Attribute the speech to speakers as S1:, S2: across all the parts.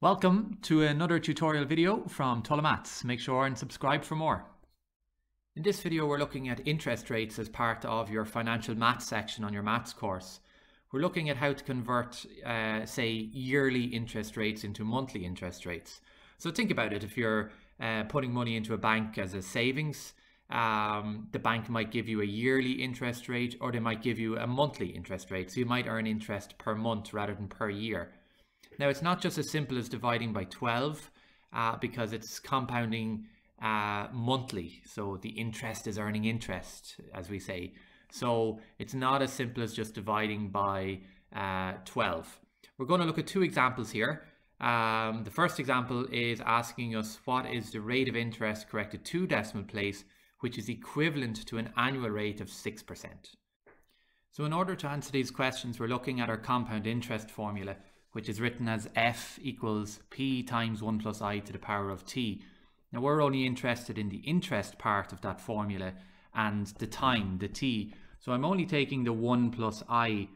S1: Welcome to another tutorial video from Tulla Maths. Make sure and subscribe for more. In this video we're looking at interest rates as part of your financial maths section on your maths course. We're looking at how to convert, uh, say, yearly interest rates into monthly interest rates. So think about it, if you're uh, putting money into a bank as a savings, um, the bank might give you a yearly interest rate or they might give you a monthly interest rate. So you might earn interest per month rather than per year. Now it's not just as simple as dividing by 12 uh, because it's compounding uh, monthly. So the interest is earning interest, as we say. So it's not as simple as just dividing by uh, 12. We're going to look at two examples here. Um, the first example is asking us what is the rate of interest corrected to decimal place, which is equivalent to an annual rate of 6%. So in order to answer these questions, we're looking at our compound interest formula which is written as f equals p times 1 plus i to the power of t. Now we're only interested in the interest part of that formula and the time, the t. So I'm only taking the 1 plus i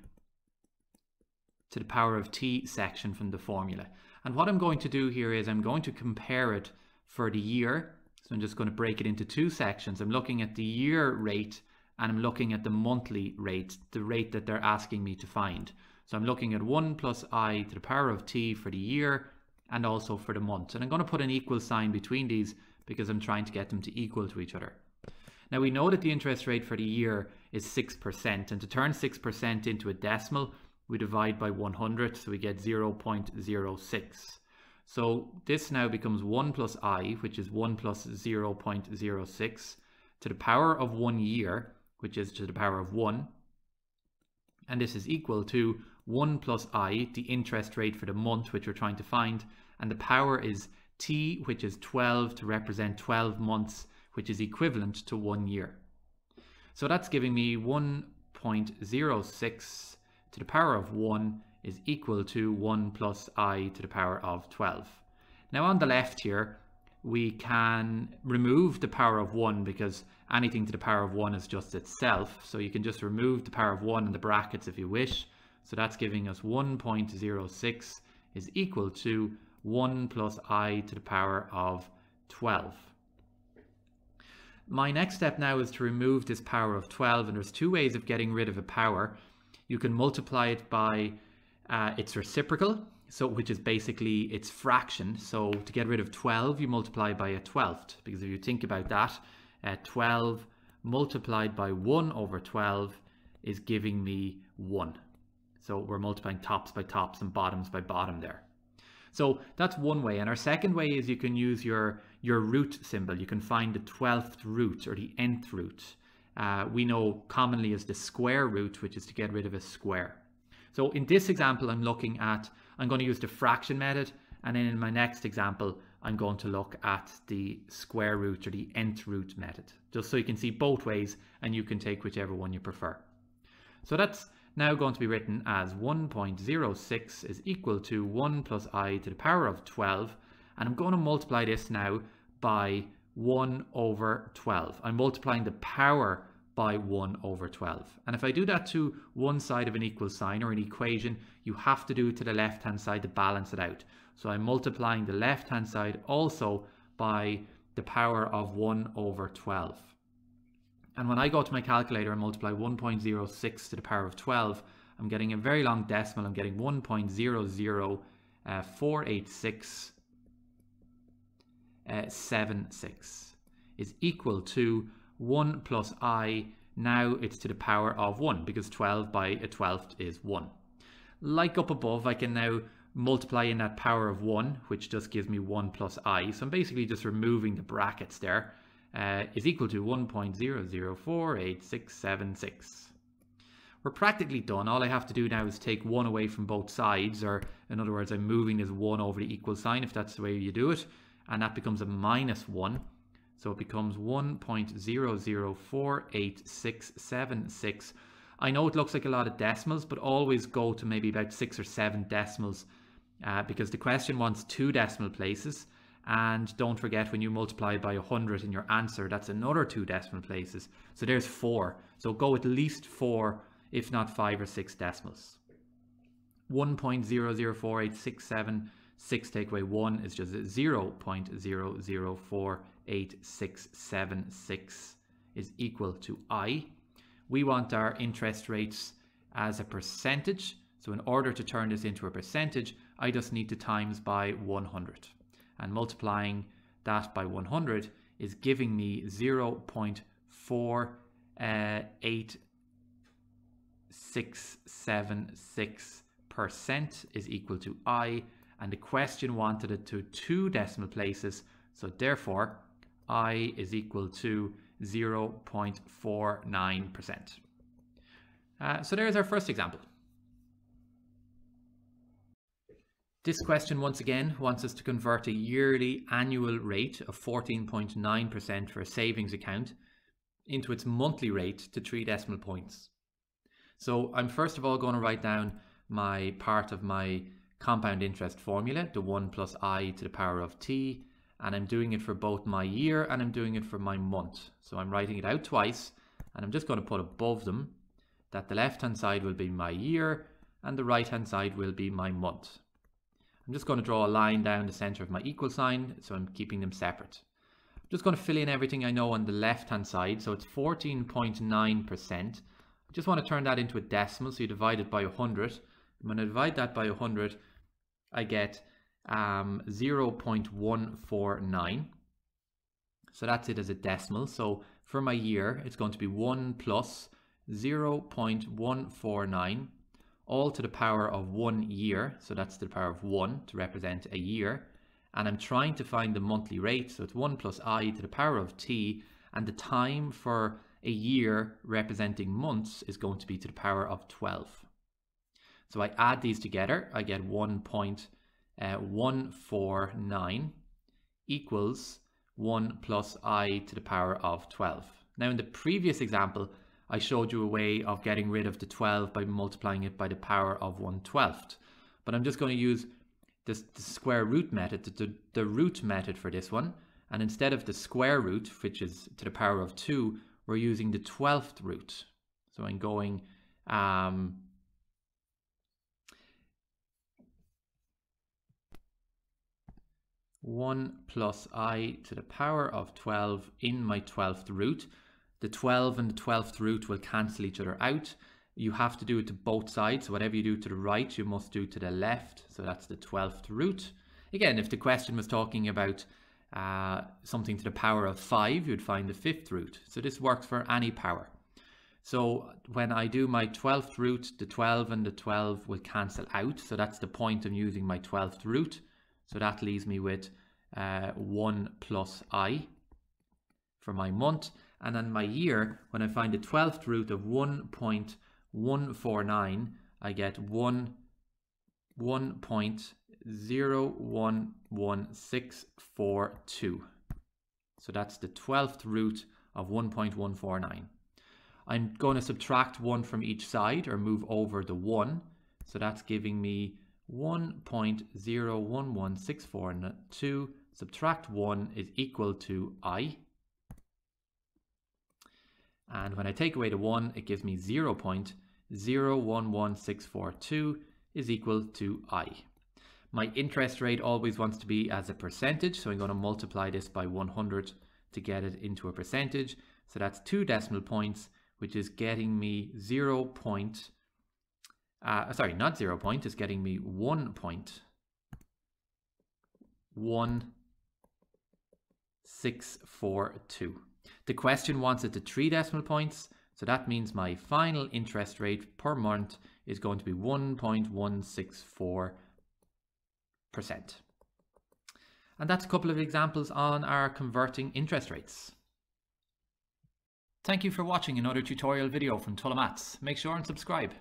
S1: to the power of t section from the formula. And what I'm going to do here is I'm going to compare it for the year. So I'm just going to break it into two sections. I'm looking at the year rate and I'm looking at the monthly rate, the rate that they're asking me to find. So I'm looking at 1 plus i to the power of t for the year and also for the month. And I'm going to put an equal sign between these because I'm trying to get them to equal to each other. Now we know that the interest rate for the year is 6% and to turn 6% into a decimal we divide by 100 so we get 0.06. So this now becomes 1 plus i which is 1 plus 0.06 to the power of 1 year which is to the power of 1 and this is equal to 1 plus i, the interest rate for the month which we're trying to find, and the power is t, which is 12 to represent 12 months, which is equivalent to one year. So that's giving me 1.06 to the power of 1 is equal to 1 plus i to the power of 12. Now on the left here, we can remove the power of 1 because anything to the power of 1 is just itself. So you can just remove the power of 1 in the brackets if you wish. So that's giving us 1.06 is equal to 1 plus i to the power of 12. My next step now is to remove this power of 12 and there's two ways of getting rid of a power. You can multiply it by uh, its reciprocal, so which is basically its fraction. So to get rid of 12, you multiply by a 12th because if you think about that, uh, 12 multiplied by 1 over 12 is giving me 1. So we're multiplying tops by tops and bottoms by bottom there. So that's one way. And our second way is you can use your, your root symbol. You can find the 12th root or the nth root. Uh, we know commonly as the square root, which is to get rid of a square. So in this example, I'm looking at, I'm going to use the fraction method. And then in my next example, I'm going to look at the square root or the nth root method, just so you can see both ways and you can take whichever one you prefer. So that's now going to be written as 1.06 is equal to 1 plus i to the power of 12 and I'm going to multiply this now by 1 over 12. I'm multiplying the power by 1 over 12. And if I do that to one side of an equal sign or an equation, you have to do it to the left hand side to balance it out. So I'm multiplying the left hand side also by the power of 1 over 12. And when I go to my calculator and multiply 1.06 to the power of 12, I'm getting a very long decimal. I'm getting 1.0048676 uh, is equal to 1 plus i. Now it's to the power of 1 because 12 by a 12th is 1. Like up above, I can now multiply in that power of 1, which just gives me 1 plus i. So I'm basically just removing the brackets there uh, is equal to 1.00486676. We're practically done. All I have to do now is take 1 away from both sides, or in other words, I'm moving this 1 over the equal sign, if that's the way you do it, and that becomes a minus 1. So it becomes 1.00486676. I know it looks like a lot of decimals, but always go to maybe about 6 or 7 decimals uh, because the question wants two decimal places. And don't forget when you multiply by 100 in your answer, that's another two decimal places. So there's four. So go at least four, if not five or six decimals. 1.004867 6 take away 1 is just 0 0.004866 is equal to i. We want our interest rates as a percentage. So in order to turn this into a percentage, I just need to times by 100. And multiplying that by 100 is giving me 0 0.48676 percent is equal to i and the question wanted it to two decimal places so therefore i is equal to 0.49%. Uh, so there's our first example. This question once again wants us to convert a yearly annual rate of 14.9% for a savings account into its monthly rate to three decimal points. So I'm first of all going to write down my part of my compound interest formula, the 1 plus i to the power of t, and I'm doing it for both my year and I'm doing it for my month. So I'm writing it out twice and I'm just going to put above them that the left hand side will be my year and the right hand side will be my month. I'm just going to draw a line down the center of my equal sign so I'm keeping them separate. I'm just going to fill in everything I know on the left hand side so it's 14.9%. I just want to turn that into a decimal so you divide it by 100. When I divide that by 100 I get um, 0.149. So that's it as a decimal. So for my year, it's going to be 1 plus 0.149 all to the power of one year. So that's to the power of 1 to represent a year. And I'm trying to find the monthly rate. So it's 1 plus i to the power of t. And the time for a year representing months is going to be to the power of 12. So I add these together, I get 1.149 uh, equals 1 plus i to the power of 12. Now in the previous example, I showed you a way of getting rid of the 12 by multiplying it by the power of 1 12th. But I'm just going to use this, the square root method, the, the root method for this one. And instead of the square root, which is to the power of 2, we're using the 12th root. So I'm going um, 1 plus i to the power of 12 in my 12th root. The 12 and the 12th root will cancel each other out. You have to do it to both sides. So whatever you do to the right, you must do to the left. So that's the 12th root. Again, if the question was talking about uh, something to the power of 5, you'd find the fifth root. So this works for any power. So when I do my 12th root, the 12 and the 12 will cancel out. So that's the point of using my 12th root. So that leaves me with uh, 1 plus i for my month. And then my year, when I find the 12th root of 1.149, I get 1, 1.011642. So that's the 12th root of 1.149. I'm going to subtract 1 from each side or move over the 1. So that's giving me 1.011642 subtract 1 is equal to i. And when I take away the 1, it gives me 0 0.011642 is equal to i. My interest rate always wants to be as a percentage, so I'm going to multiply this by 100 to get it into a percentage. So that's two decimal points, which is getting me 0 point, uh, sorry, not 0 point, it's getting me 1 point. 1.642. The question wants it to three decimal points, so that means my final interest rate per month is going to be 1.164%. And that's a couple of examples on our converting interest rates. Thank you for watching another tutorial video from Tulla Maths. Make sure and subscribe.